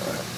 All right.